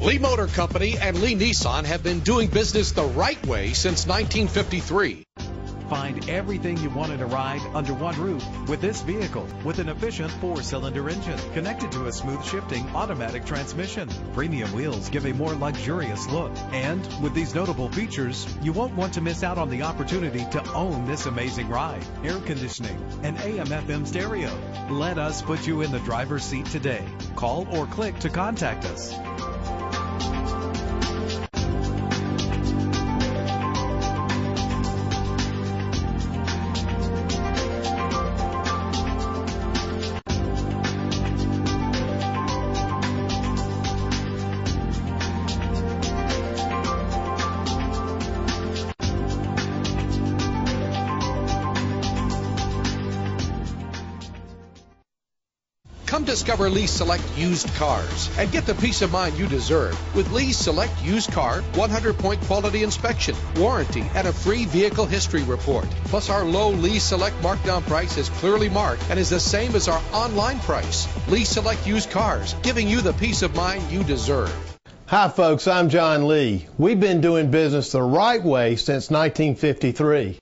Lee Motor Company and Lee Nissan have been doing business the right way since 1953. Find everything you want in a ride under one roof with this vehicle with an efficient four-cylinder engine connected to a smooth shifting automatic transmission. Premium wheels give a more luxurious look. And with these notable features, you won't want to miss out on the opportunity to own this amazing ride. Air conditioning, an AM FM stereo. Let us put you in the driver's seat today. Call or click to contact us. Come discover Lee Select used cars and get the peace of mind you deserve with Lee Select used car 100 point quality inspection, warranty, and a free vehicle history report. Plus, our low Lee Select markdown price is clearly marked and is the same as our online price. Lee Select used cars, giving you the peace of mind you deserve. Hi, folks. I'm John Lee. We've been doing business the right way since 1953.